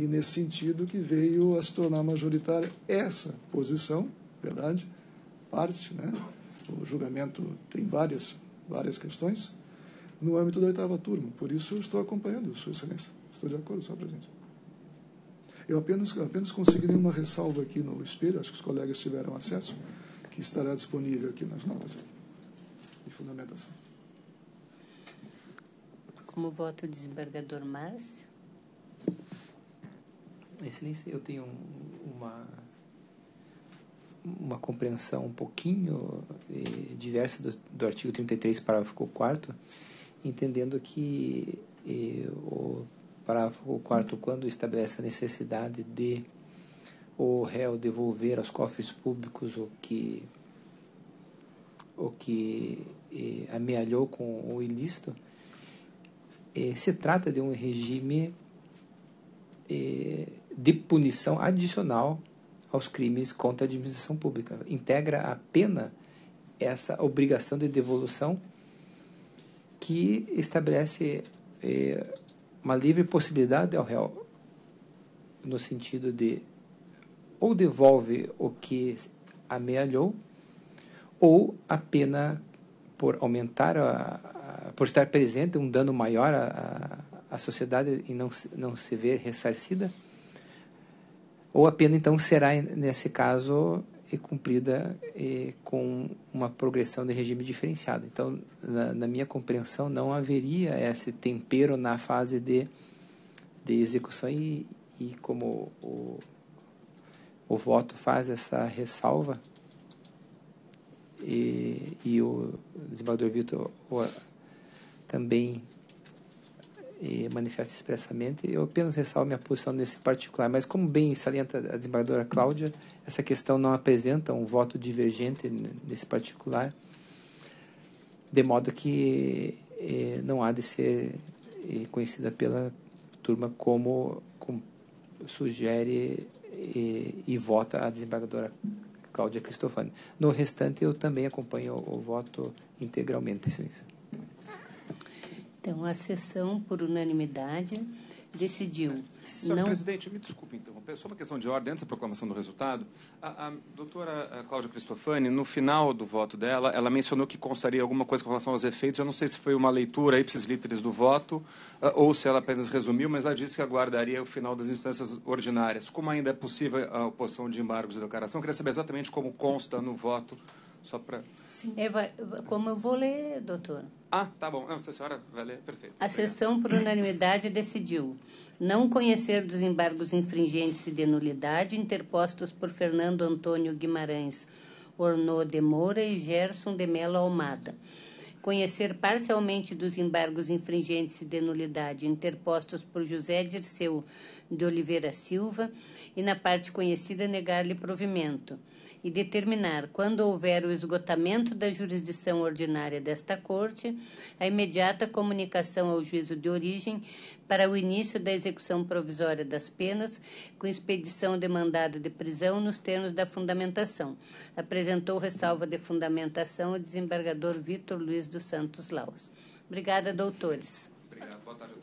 e nesse sentido que veio a se tornar majoritária essa posição, verdade? Parte, né? O julgamento tem várias, várias questões no âmbito da oitava turma. Por isso eu estou acompanhando, Sua Excelência. Estou de acordo, senhor presidente. Eu apenas, apenas consegui uma ressalva aqui no espelho, acho que os colegas tiveram acesso, que estará disponível aqui nas novas de fundamentação. Como voto o desembargador Márcio? Excelência, eu tenho uma uma compreensão um pouquinho eh, diversa do, do artigo 33, parágrafo 4 entendendo que eh, o parágrafo 4 quando estabelece a necessidade de o réu devolver aos cofres públicos o que o que eh, amealhou com o ilícito, eh, se trata de um regime eh, de punição adicional aos crimes contra a administração pública. Integra a pena essa obrigação de devolução que estabelece eh, uma livre possibilidade ao réu, no sentido de ou devolve o que amealhou, ou a pena por aumentar, a, a, por estar presente, um dano maior à, sociedade e não, não se ver ressarcida, ou a pena então será, nesse caso, cumprida com uma progressão de regime diferenciado. Então, na, na, minha compreensão, não haveria esse tempero na fase de, de execução e, e como o, o voto faz essa ressalva, e, e o desembargador Vitor também e manifesta expressamente. Eu apenas ressalvo minha posição nesse particular, mas como bem salienta a desembargadora Cláudia, essa questão não apresenta um voto divergente nesse particular, de modo que eh, não há de ser eh, conhecida pela turma como, como sugere eh, e vota a desembargadora Cláudia Cristofani. No restante, eu também acompanho o, o voto integralmente, excelência. Então, a sessão, por unanimidade, decidiu. Senhor não... presidente, me desculpe interromper, só uma questão de ordem, antes da proclamação do resultado. A, a doutora Cláudia Cristofani, no final do voto dela, ela mencionou que constaria alguma coisa com relação aos efeitos. Eu não sei se foi uma leitura ipsis literis do voto ou se ela apenas resumiu, mas ela disse que aguardaria o final das instâncias ordinárias. Como ainda é possível a oposição de embargos de declaração, eu queria saber exatamente como consta no voto só para. Eva, como eu vou ler, doutor? Ah, tá bom. Não, a senhora vai ler, perfeito. A Obrigado. sessão, por unanimidade, decidiu não conhecer dos embargos infringentes e de nulidade interpostos por Fernando Antônio Guimarães Ornô de Moura e Gerson de Mello Almada. Conhecer parcialmente dos embargos infringentes e de nulidade interpostos por José Dirceu de Oliveira Silva e, na parte conhecida, negar-lhe provimento e determinar, quando houver o esgotamento da jurisdição ordinária desta Corte, a imediata comunicação ao juízo de origem para o início da execução provisória das penas, com expedição de mandado de prisão nos termos da fundamentação. Apresentou ressalva de fundamentação o desembargador Vitor Luiz dos Santos Laus. Obrigada, doutores. Obrigado. Boa tarde.